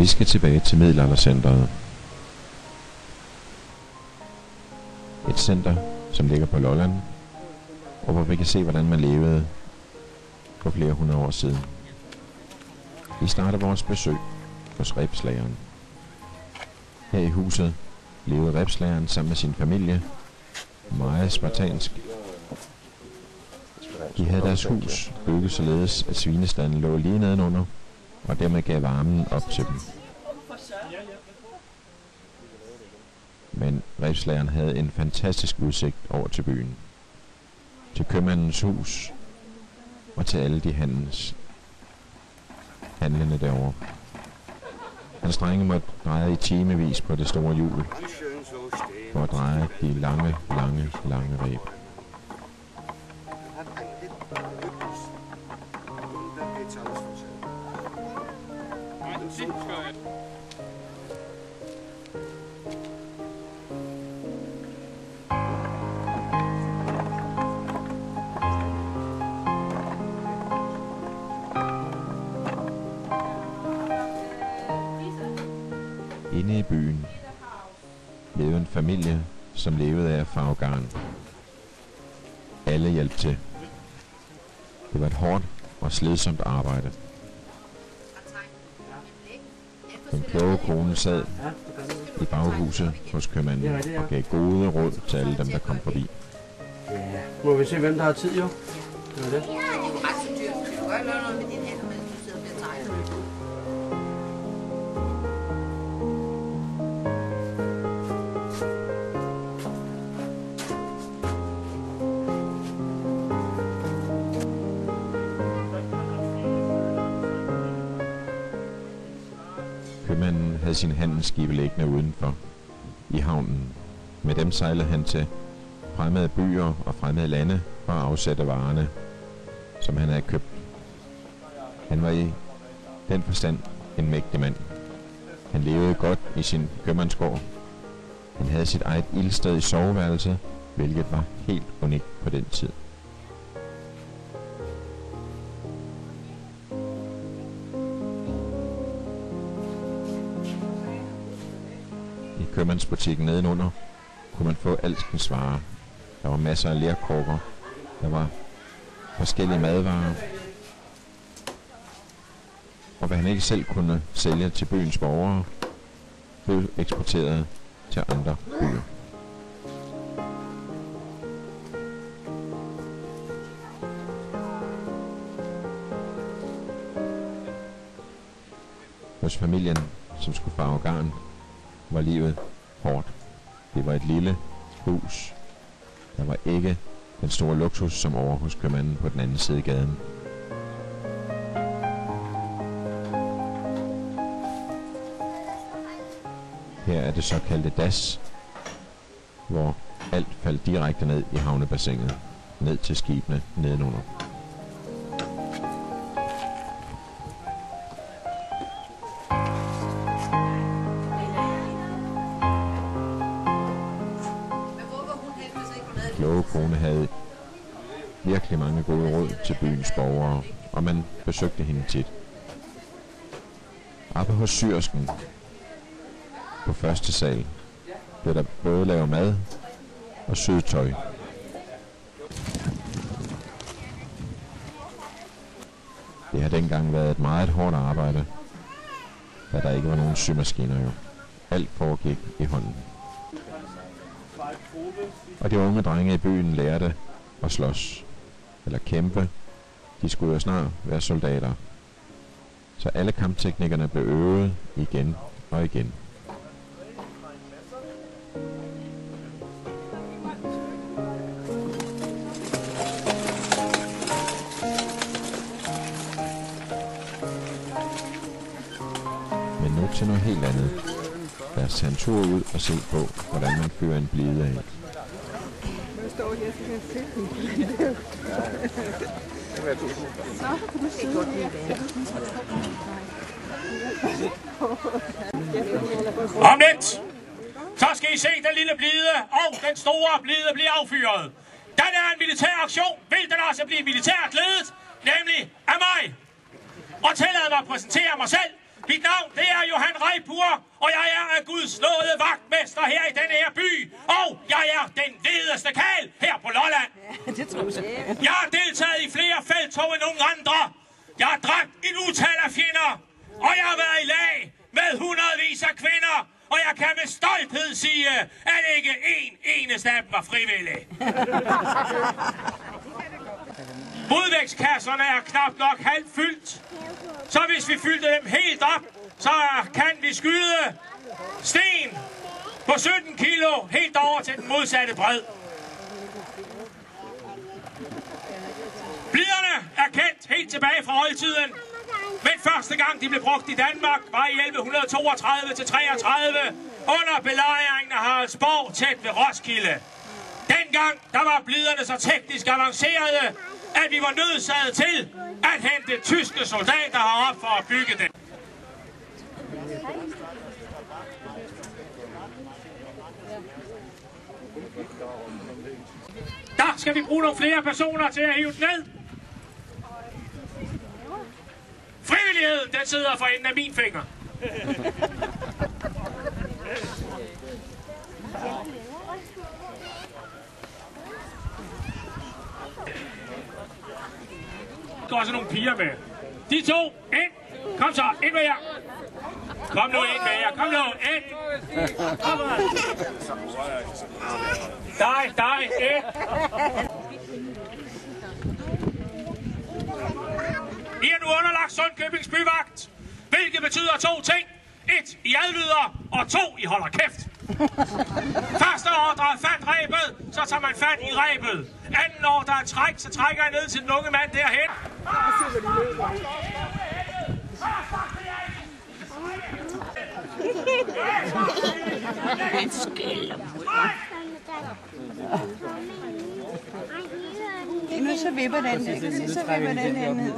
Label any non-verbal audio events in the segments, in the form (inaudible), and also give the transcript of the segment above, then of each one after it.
Vi skal tilbage til middelaldercenteret. Et center, som ligger på Lolland, og hvor vi kan se, hvordan man levede for flere hundrede år siden. Vi starter vores besøg hos Rebslageren. Her i huset levede Rebslageren sammen med sin familie. Meget spartansk. De havde deres hus bygget således, at svinestanden lå lige nedenunder, og dermed gav varmen op til dem. Men revslageren havde en fantastisk udsigt over til byen. Til købmandens hus og til alle de handels handlende derovre. Hans drenge måtte dreje i timevis på det store hjul for at dreje de lange, lange, lange reb. Inde i byen levede en familie, som levede af at farve garn. Alle hjalp til. Det var et hårdt og slidsomt arbejde. Den kloge kone sad i baghuset hos købmanden og gav gode råd til alle dem, der kom forbi. Ja, må vi se, hvem der har tid, jo? Det var det. Købmanden havde sin handelsskibe liggende udenfor i havnen. Med dem sejlede han til fremmede byer og fremmede lande for at afsætte varerne, som han havde købt. Han var i den forstand en mægtig mand. Han levede godt i sin købmandsgård. Han havde sit eget ildsted i soveværelset, hvilket var helt unikt på den tid. Købmandsbutikken nedenunder kunne man få alskens varer. Der var masser af lerkrukker. Der var forskellige madvarer. Og hvad han ikke selv kunne sælge til byens borgere, blev eksporteret til andre byer. Hos familien, som skulle farve garn, var livet hårdt. Det var et lille hus. Der var ikke den store luksus, som over hos købmanden på den anden side af gaden. Her er det såkaldte das, hvor alt faldt direkte ned i havnebassinet, ned til skibene nedenunder. Med gode råd til byens borgere, og man besøgte hende tit. Oppe hos syrsken på første sal blev der både lavet mad og sødtøj. Det har dengang været et meget hårdt arbejde, da der ikke var nogen symaskiner jo. Alt foregik i hånden. Og de unge drenge i byen lærte at slås. Eller kæmpe. De skulle jo snart være soldater. Så alle kampteknikkerne blev øvet igen og igen. Men nu til noget helt andet. Lad os tage en tur ud og se på, hvordan man fører en blide af. Om lidt, så skal I se den lille blide og den store blide bliver affyret. Den er en militær aktion, vil den også blive militært ledet, nemlig af mig. Og tillad mig at præsentere mig selv mit navn, det er Johan Reipur, og jeg er af Guds nåde vagtmester her i denne her by. Og jeg er den ledeste kal her på Lolland. Det tror jeg. Jeg har deltaget i flere feltog end nogen andre. Jeg har dræbt en utal af fjender. Og jeg har været i lag med hundredvis af kvinder. Og jeg kan med stolthed sige, at ikke en eneste af dem var frivillig. (laughs) Modvægtskasserne er knap nok halvt fyldt. Så hvis vi fyldte dem helt op, så kan vi skyde sten på 17 kilo helt over til den modsatte bred. Bliderne er kendt helt tilbage fra oldtiden. Men første gang de blev brugt i Danmark var i 1132 til 33 under belejringen af Haraldsborg tæt ved Roskilde. Dengang der var bliderne så teknisk avancerede, at vi var nødsaget til at hente tyske soldater herop for at bygge den. Der skal vi bruge nogle flere personer til at hive den ned. Frivilligheden, den sidder for enden af min finger. Skal er også nogle piger med. De to, ind. Kom så, ind med jer. Kom nu ind med jer. Kom nu, ind. Kom Dig, dig, ind. I er nu underlagt Sundkøbings byvagt, hvilket betyder to ting. Et, I adlyder, og to, I holder kæft. (laughs) Første ordre er fat rebet, så tager man fat i rebet. Anden ordre er træk, så trækker jeg ned til den unge mand derhen. Han skælder. Nu så vipper den der. Kan se, så vipper den der ned.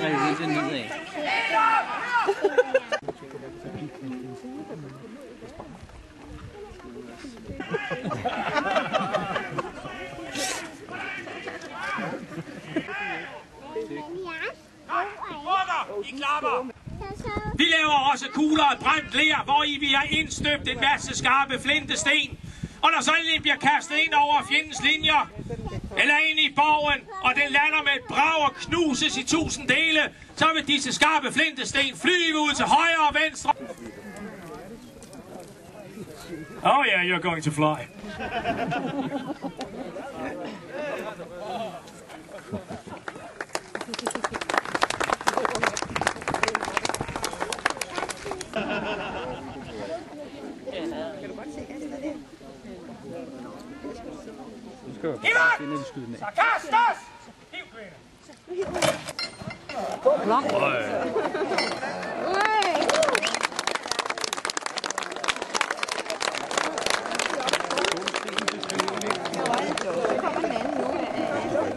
Nej, det er nedad. Bukker, I klapper. Vi laver også kugler af brændt ler, hvor I vi har indstøbt en masse skarpe flintesten. Og når sådan en bliver kastet ind over fjendens linjer, eller ind i borgen, og den lander med et brag og knuses i tusind dele, så vil disse skarpe flintesten flyve ud til højre og venstre. Oh yeah, you're going to fly. Nu skal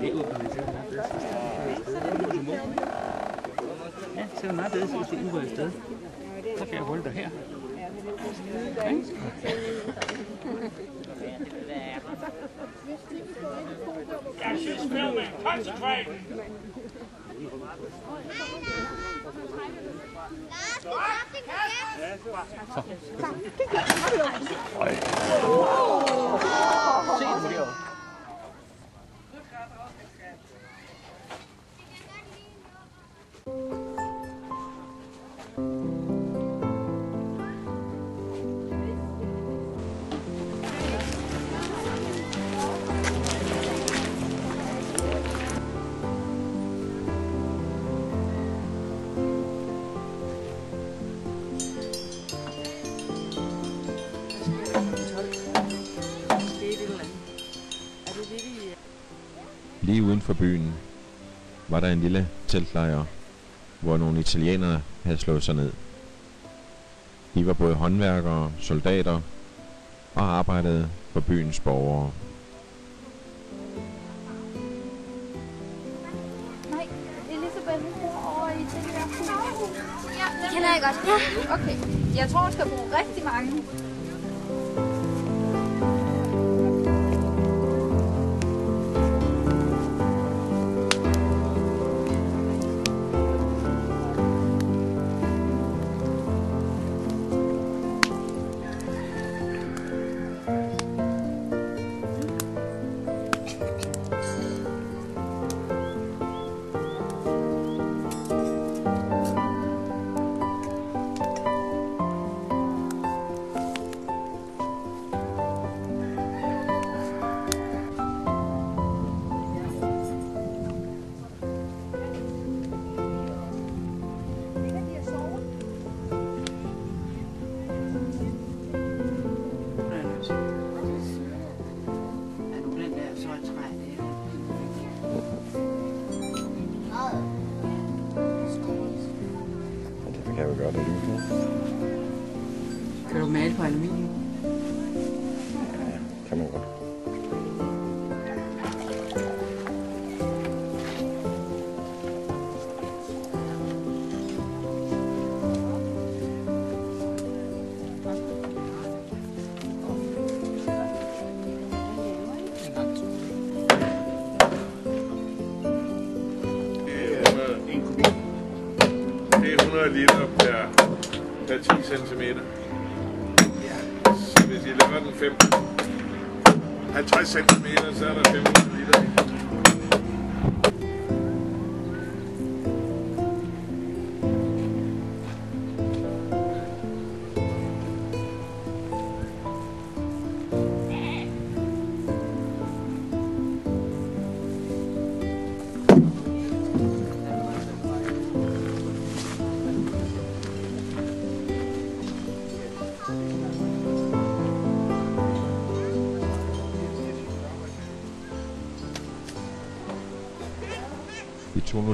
jeg af. Så kast os! Hiv kvinder. Ja, så er det meget bedre, hvis det er uret sted. Så kan jeg holde dig her. Yeah, she's filming. Concentrate. Se den derovre. For byen var der en lille teltlejr, hvor nogle italienere havde slået sig ned. De var både håndværkere, soldater og arbejdede for byens borgere. Nej, Elisabeth over i. Ja, det kender jeg godt. Ja. Okay. Jeg tror, hun skal bruge rigtig mange. per 10 cm. Så hvis I laver den 5, 50 cm, så er der 500 liter. i.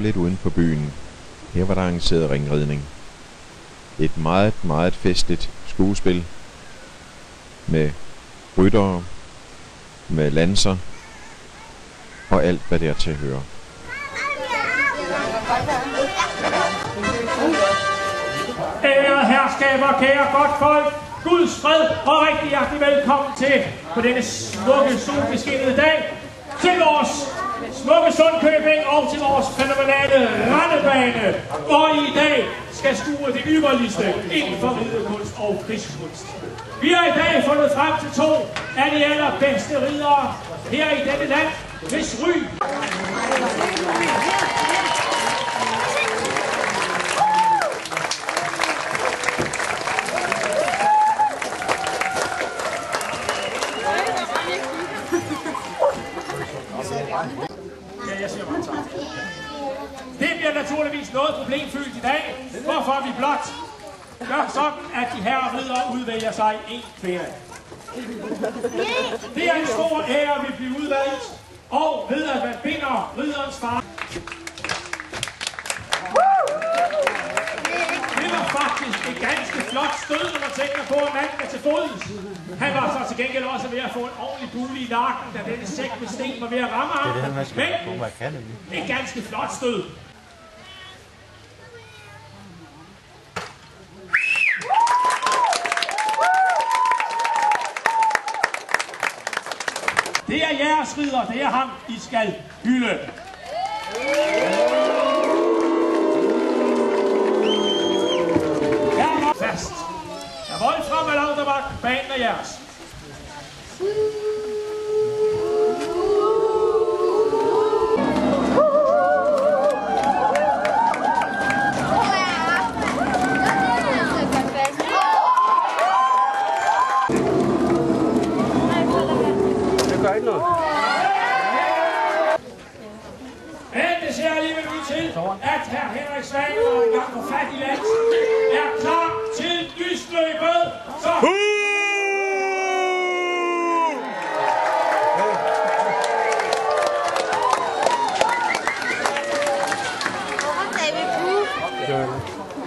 lidt uden for byen. Her var der arrangeret ringridning. Et meget, meget festligt skuespil med ryttere, med lanser og alt, hvad der til at høre. Herskaber, kære godt folk, Guds fred og rigtig hjertelig velkommen til på denne smukke, solbeskinnede dag til vores smukke Sundkøbing og til vores fænomenale randebane, hvor I i dag skal skue det yderligste inden for ridekunst og krigskunst. Vi har i dag fundet frem til to af de allerbedste ridere her i dette land, hvis ry sig en kvinde. Det er en stor ære, at vi bliver udvalgt, og ved at man binder ridderens far. Det var faktisk et ganske flot stød, når man tænker på, at manden er til fods. Han var så til gengæld også ved at få en ordentlig bule i nakken, da denne sæk med sten var ved at ramme ham. Men et ganske flot stød. Æresridder, det er ham, I skal hylde. Her er fast. Der vold frem af Lauterbach, banen er jeres. Alligevel ud til, at herr Henrik Svane, der er i gang på fat i land, er klar til lysløbet. Så.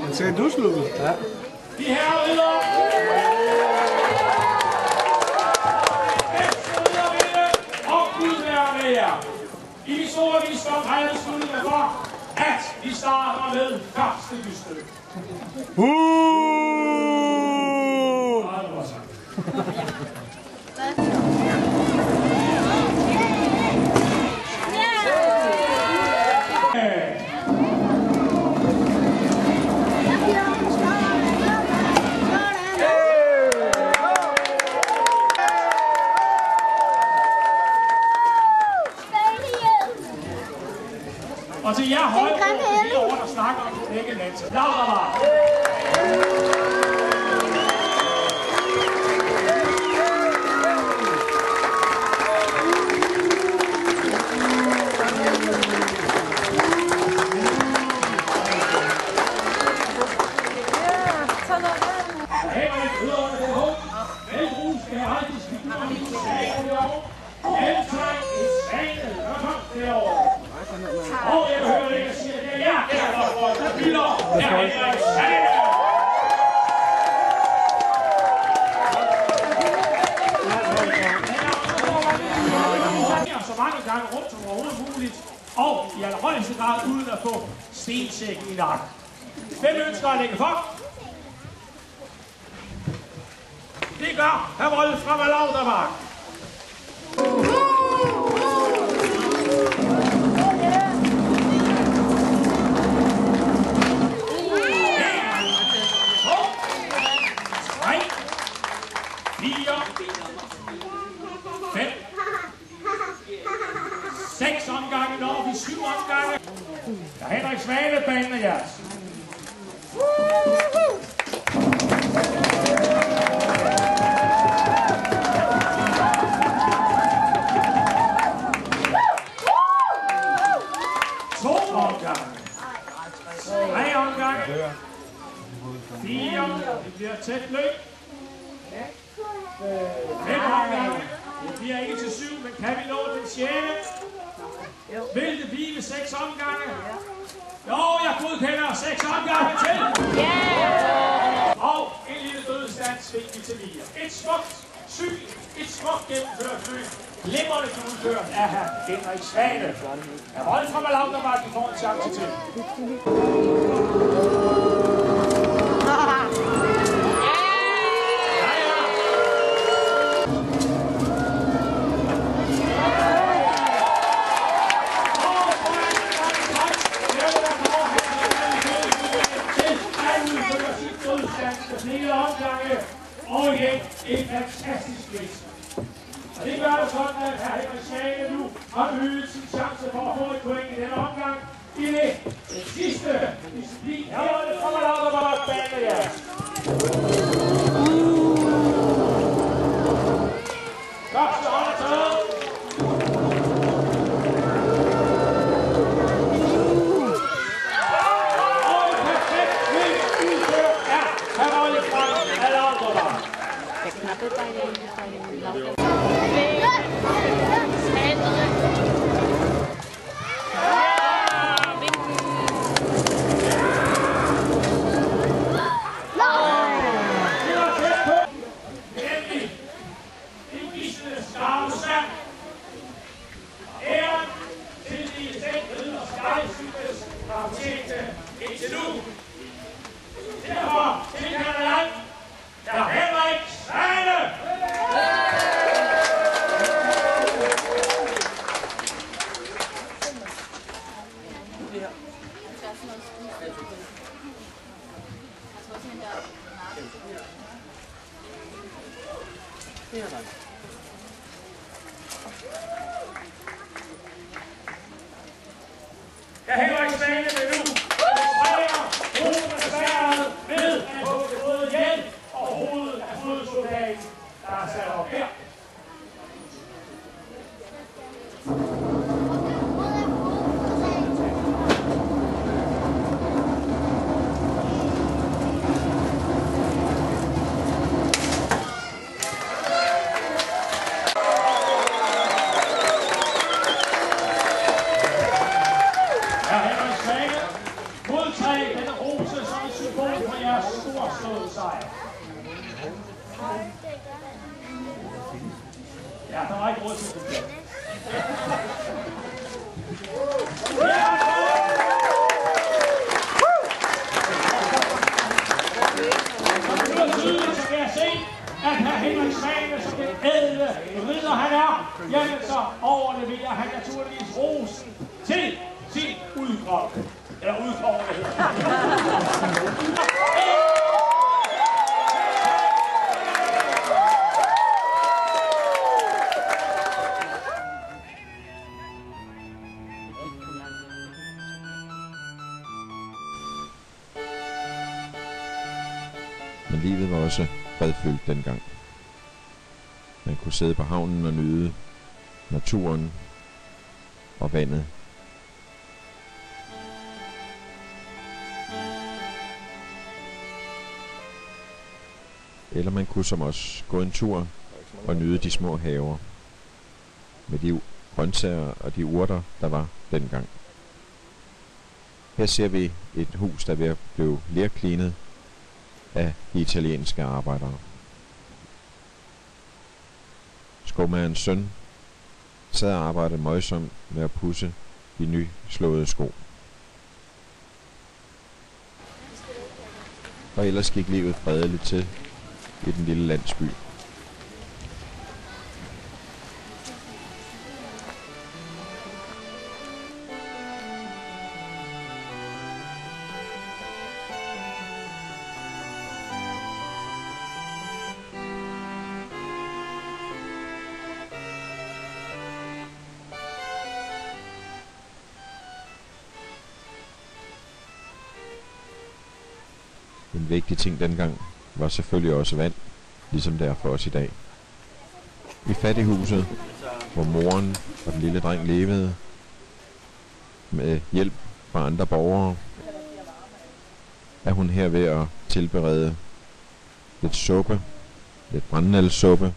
Han sagde du sluppet. Ja. de her ridder. I de store visdom har jeg besluttet mig for, at vi starter med første lysløb. Uh! Stensækken. Hvem ønsker at lægge for? Det gør herr Wolfram fra Lauterbach. Seks omgange, når vi syv omgange. Der er Henrik Svane, banen er jeres. To omgange. Tre omgange. Fire. Det bliver tæt løb. Fem omgange. Det bliver ikke til syv, men kan vi nå den sjette? Vil det blive seks omgange? Seks omgange til. Og en lille dødstands fik vi til lige. Et smukt syn, et smukt gennemført løb. Glimrende udført af herr Henrik Svane. Herr Wolfram og Lauterbach, vi får en chance til. Hello han så overleverer han naturligvis rosen til sin udkårne. Eller udkårne, hedder det. Men livet var også fredfyldt dengang. Man kunne sidde på havnen og nyde naturen og vandet. Eller man kunne som os gå en tur og nyde de små haver med de grøntsager og de urter, der var dengang. Her ser vi et hus, der er ved at blive lærklinet af de italienske arbejdere. Skovmagerens søn sad og arbejdede møjsomt med at pusse de nyslåede sko. Og ellers gik livet fredeligt til i den lille landsby. En vigtig ting dengang var selvfølgelig også vand, ligesom det er for os i dag. I fattighuset, hvor moren og den lille dreng levede, med hjælp fra andre borgere, er hun her ved at tilberede lidt suppe, lidt brændnælsuppe,